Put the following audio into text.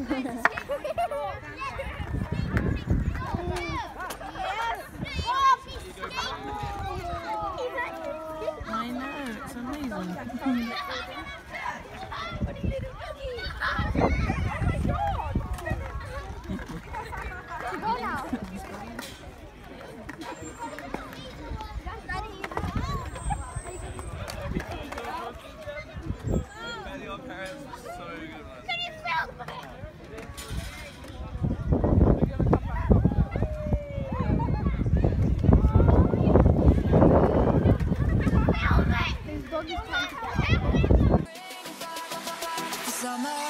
I know, it's amazing. summer.